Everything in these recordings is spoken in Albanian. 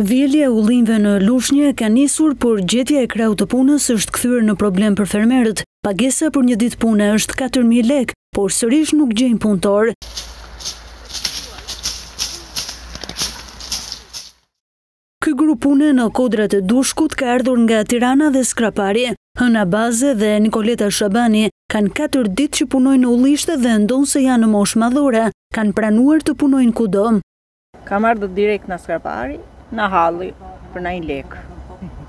Vjelja e ullinjve në Lushnje ka nisur, por gjetja e krahut të punës është kthyer në problem për fermerët. Pagesa për një ditë pune është katër mijë lekë, por sërish nuk gjejnë punëtorë. Ky grup pune në kodrat e Dushkut ka ardhur nga Tirana dhe Skrapari. Hëna Baze dhe Nikoleta Shabani kanë katër ditë që punojnë në ullishte dhe ndonëse janë në moshë madhore, kanë pranuar të punojnë kudo. Kam ardhur direkt nga Skrapari, nga halli, për nai lek.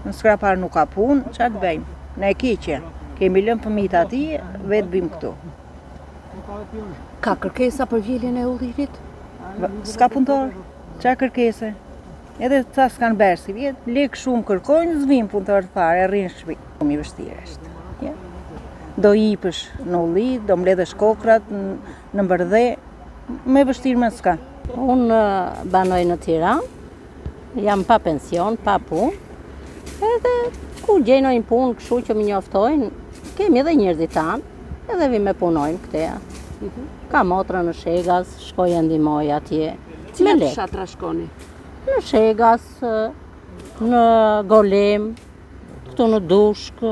Në Skrapar nuk ka punë, ça të bëjmë? Nga e keqe, kemi lënë fëmijët aty, vetë vimë këtu. Ka kërkesa për vjeljen e ullirit? S'ka punëtorë, Ça kërkese? Edhe ca s'kanë bërë sivjet, lekë shumë kërkojnë, s'vinë punëtorë fare, rrinë shpi. Shumë i vështirë është. Ja. Do hipësh në ulli, do mbledhësh kokrrat në mbërdhe, më vështirë më s'ka. Unë banoj në Tiranë, jam pa pension, pa punë, edhe kur gjej ndonjë punë këshu që më njoftojnë, kemi edhe njerëzit tanë, Edhe vi me punu këteja. Mhm. Kam motrën në Shegas, shkoj e ndihmoj atje. Cilat fshatra shkoni? Në Shegas, në Golem, këtu në Dushk.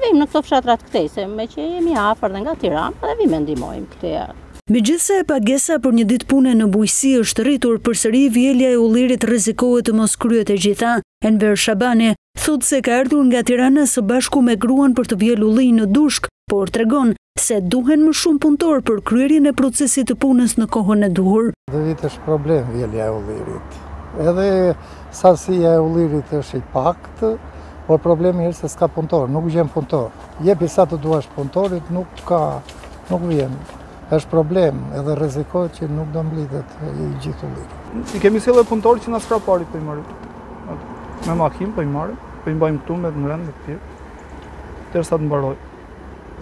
Vim në këto fshatrat këtej, se meqë jemi afër dhe nga Tirana, dhe vim e ndihmojmë këteja. Megjithëse pagesa për një ditë pune në bujqësi është rritur, përsëri vjelja e ullirit rrezikohet të mos kryhet e gjitha, Enver Shabani, Thotë se ka ardhur nga Tirana së bashku me gruan për të vjelë ullinj në Dushk, por tregon se duhen më shumë punëtorë për kryerjen e procesit të punës në kohën e duhur. Këtë vit është problem vjelja e ullirit. Edhe sasia e ullirit është i paktë, por problemi është se s'ka punëtorë, nuk gjen punëtorë. Jepi sa të duash punëtorit, nuk ka, nuk vjen. Është problem, edhe rrezikohet që nuk do mblidhet i gjithë ulliri. I kemi sjellë punëtorë që nga Skrapari po i marrim. me makinë, po i marrim, po i mbajmë këtu me të ngrënë me të tëra. Derisa të mbarojë.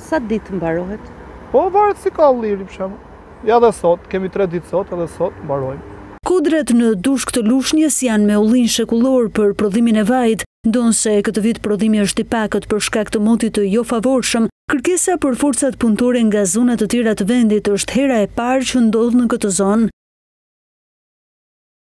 Sa ditë mbarohet? Po varet si ka ulliri për shembull. Ja dhe sot, kemi 3 ditë sot, edhe sot mbarojmë. Kodrat në Dushk të Lushnjës janë me ullinj shekullorë për prodhimin e vajit, ndonëse këtë vit prodhimi është i pakët për shkak të motit të jofavorshëm, kërkesa për forcat punëtore nga zona të tjera të vendit është hera e parë që ndodh në këtë zonë.